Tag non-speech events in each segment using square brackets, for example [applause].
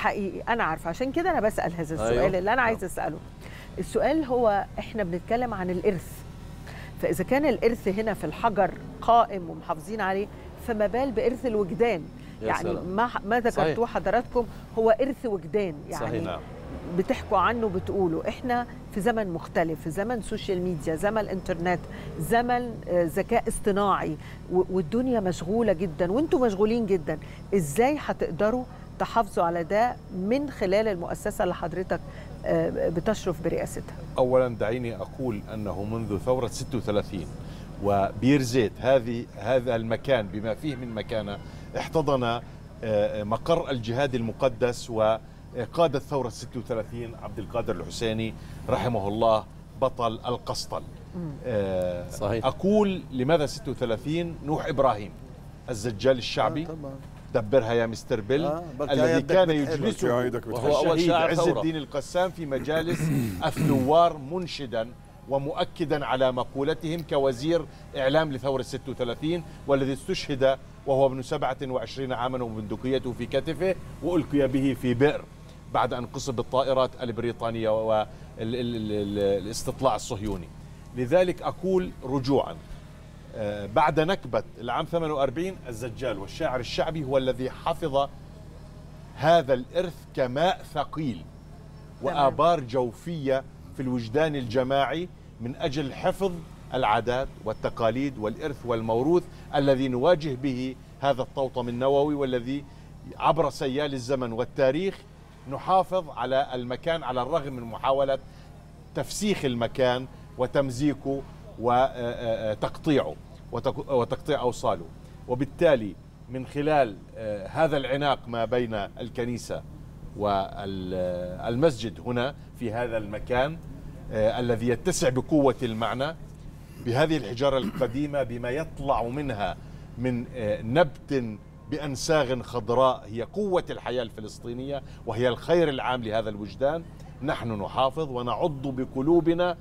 حقيقي. أنا عارفة. عشان كده أنا بسأل هذا السؤال أيوه. اللي أنا عايزة أسأله. السؤال هو إحنا بنتكلم عن الإرث. فإذا كان الإرث هنا في الحجر قائم ومحافظين عليه فما بال بإرث الوجدان؟ يعني. ما ما ذكرتوه حضراتكم هو إرث وجدان. يعني صحيح. نعم. بتحكوا عنه بتقولوا إحنا في زمن مختلف في زمن social media زمن الانترنت زمن آه، ذكاء اصطناعي والدنيا مشغولة جدا وأنتم مشغولين جدا. إزاي هتقدروا تحافظوا على ده من خلال المؤسسة اللي حضرتك آه، بتشرف برئاستها. اولا دعيني أقول أنه منذ ثورة 36 وبيرزيت هذه هذا المكان بما فيه من مكانة احتضن آه، مقر الجهاد المقدس وقادة ثورة 36 عبد القادر الحسيني رحمه الله بطل القسطل. آه، صحيح. أقول لماذا 36 نوح إبراهيم الزجال الشعبي. طبعا. دبرها يا مستر بيل آه، الذي كان. يجلسه وهو. أول شاعر عز. الدين القسام في مجالس [coughs] الثوار منشدا ومؤكدا على مقولتهم كوزير إعلام لثورة 36 والذي استشهد وهو ابن 27 عاما وبندقيته في كتفه وألقي به في بئر بعد أن قصب الطائرات البريطانية والاستطلاع الصهيوني لذلك أقول رجوعا بعد نكبة العام 48 الزجال والشاعر الشعبي هو الذي حفظ هذا الإرث كماء ثقيل وآبار جوفية في الوجدان الجماعي من أجل حفظ العادات والتقاليد والإرث والموروث الذي نواجه به هذا الطوطم النووي والذي عبر سيال الزمن والتاريخ نحافظ على المكان على الرغم من محاولة تفسيخ المكان وتمزيكه وتقطيعه وتق- وتقطيع أوصاله. وبالتالي من خلال آه، هذا العناق ما بين الكنيسة والمسجد هنا في هذا المكان آه، الذي يتسع بقوة المعنى بهذه الحجارة القديمة بما يطلع منها من آه، نبت بأنساغ خضراء هي قوة الحياة الفلسطينية وهي الخير العام لهذا الوجدان. نحن نحافظ ونعض بقلوبنا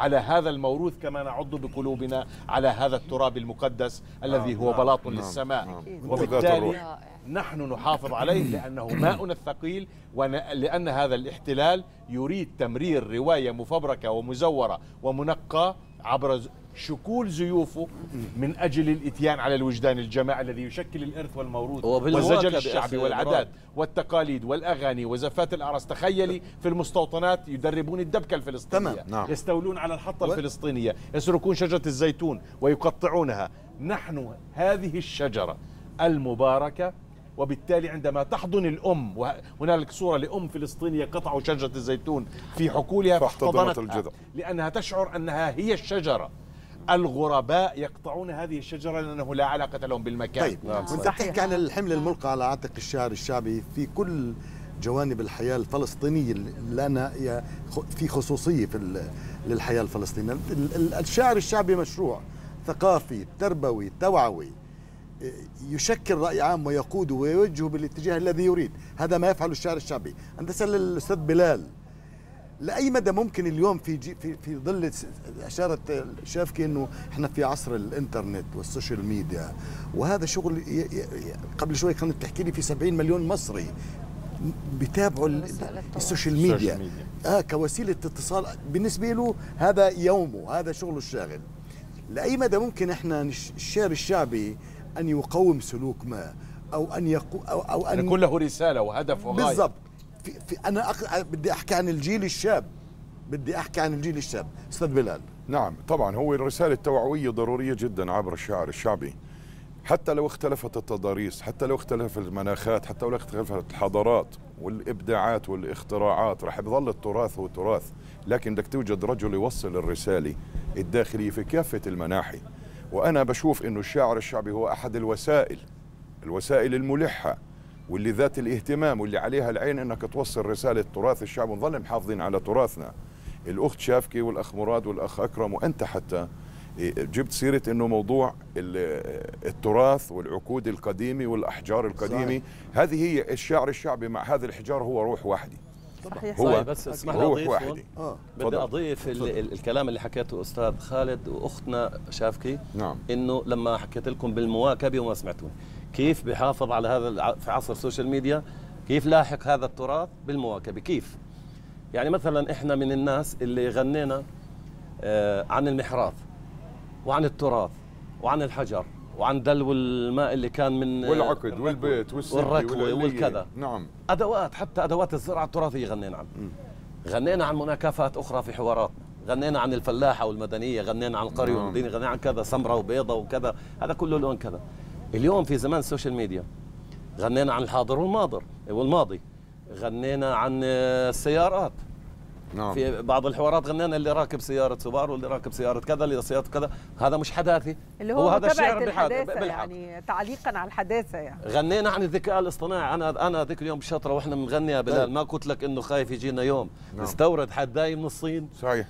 على هذا الموروث كما نعض بقلوبنا على هذا التراب المقدس الذي هو نعم، بلاط نعم، للسماء نعم. وبالتالي الروح. نحن نحافظ عليه لأنه ماؤنا الثقيل ولأن هذا الاحتلال يريد تمرير رواية مفبركة ومزورة ومنقى عبر شكول زيوفه من أجل الإتيان على الوجدان الجماعي الذي يشكل الإرث والموروث والزجل الشعبي والعادات. والتقاليد والأغاني وزفات الأرس تخيلي في المستوطنات يدربون الدبكة الفلسطينية تمام، نعم. يستولون على الحطة الفلسطينية يسرقون شجرة الزيتون ويقطعونها نحن هذه الشجرة المباركة وبالتالي عندما تحضن الأم وهنالك صورة لأم فلسطينية قطعوا شجرة الزيتون في حقولها فاحتضنت الجذع. لأنها تشعر أنها هي الشجرة. الغرباء يقطعون هذه الشجرة لأنه لا علاقة لهم بالمكان. طيب نعم، وانت صحيح. بتحكي عن الحمل الملقى على عاتق الشعر الشعبي في كل جوانب الحياة الفلسطينية لأن في خصوصية في للحياة الفلسطينية. ال- ال- الشعر الشعبي مشروع ثقافي تربوي توعوي. يشكل رأي عام ويقوده ويوجهه بالاتجاه الذي يريد. هذا ما يفعله الشعر الشعبي. أنت سأل الأستاذ بلال لأي مدى ممكن اليوم في جي في في ظل إشارة شافكي إنه إحنا في عصر الإنترنت وال social media وهذا شغل ي- ي- ي- قبل شوي كانت تحكي لي في 70 مليون مصري بيتابعوا. ال social media. آه كوسيلة اتصال. بالنسبة له هذا يومه هذا شغله الشاغل. لأي مدى ممكن إحنا الشعر الشعبي أن يقوم سلوك ما أو أن يقو أو, أو أن يكون له رسالة وهدف وغاية. بالضبط. في في أنا أق... بدي أحكي عن الجيل الشاب. بدي أحكي عن الجيل الشاب. أستاذ بلال. نعم. طبعا هو الرسالة التوعوية ضرورية جدا عبر الشعر الشعبي. حتى لو اختلفت التضاريس حتى لو اختلفت المناخات حتى لو اختلفت الحضارات والإبداعات والاختراعات راح يظل التراث هو تراث. لكن بدك توجد رجل يوصل الرسالة الداخلية في كافة المناحي. وأنا بشوف أنه الشاعر الشعبي هو أحد الوسائل الوسائل الملحة واللي ذات الاهتمام واللي عليها العين إنك توصل رسالة تراث الشعب ونظل محافظين على تراثنا. الأخت شافكي والأخ مراد والأخ أكرم وأنت حتى إيه، جبت سيرة إنه موضوع ال- التراث والعقود القديمة والأحجار القديمة صحيح. هذه هي الشعر الشعبي مع هذه الحجار هو روح واحدة صحيح هو صحيح. بس اسمح لي أضيف هون. واحدة آه. بدي. أضيف ال- ال- الكلام اللي حكيته أستاذ خالد وأختنا شافكي. نعم. إنه لما حكيت لكم بالمواكبة وما سمعتوني. كيف بحافظ على هذا في عصر ال social media؟ كيف لاحق هذا التراث بالمواكبة؟ كيف؟ يعني مثلا إحنا من الناس اللي غنينا آه، عن المحراث وعن التراث وعن الحجر. وعن دلو الماء اللي كان من آه، والعقد والبيت والعلية. والكذا. نعم. أدوات حتى أدوات الزراعة التراثية غنينا عنها. غنينا عن مناكفات أخرى في حواراتنا غنينا عن الفلاحة والمدنية غنينا عن القريه نعم. والمدينه غنينا عن كذا سمرة وبيضة وكذا. هذا كله لون كذا. اليوم في زمان ال social media غنينا عن الحاضر والماضر والماضي. غنينا عن آه، السيارات. نعم. في بعض الحوارات غنينا اللي راكب سيارة سوبارو واللي راكب سيارة كذا اللي سيارة كذا. هذا مش حداثي. اللي هو, هذا تبعت الشعر بالحق. يعني تعليقا على الحداثة يعني. غنينا عن الذكاء الاصطناعي. أنا أنا ذيك اليوم بالشطرة وإحنا بنغني يا بلال طيب. ما قلت لك إنه خايف يجينا يوم. نعم. نستورد حداي من الصين. صحيح.